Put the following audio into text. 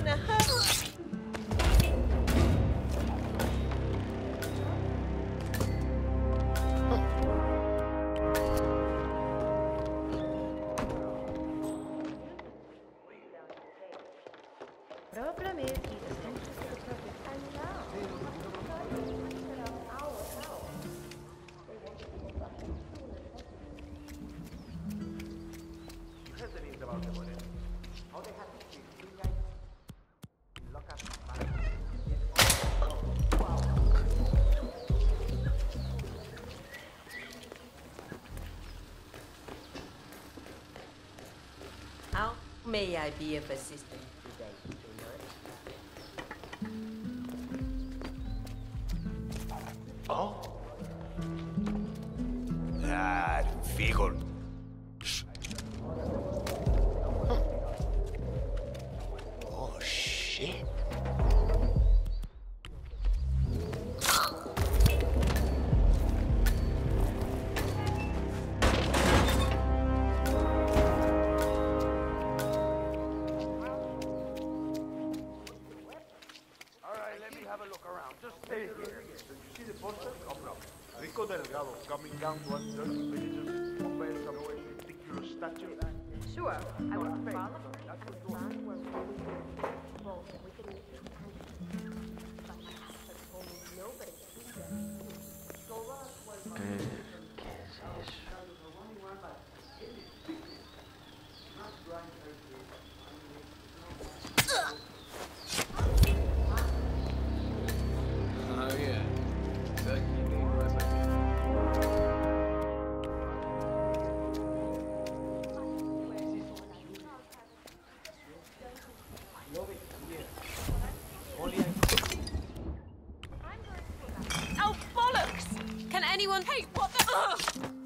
luck. This is gonna hurt. Problem is, he's essential to the purpose. May I be of assistance today? Oh? Ah, figo. Look around. Just stay here. So you see the poster? Come. Rico Delgado coming down to us dirty villagers compared to a ridiculous statue. Sure, I will follow. That's what's Can anyone... Hey, what the... Ugh!